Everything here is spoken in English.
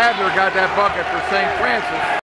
Adler got that bucket for St. Francis.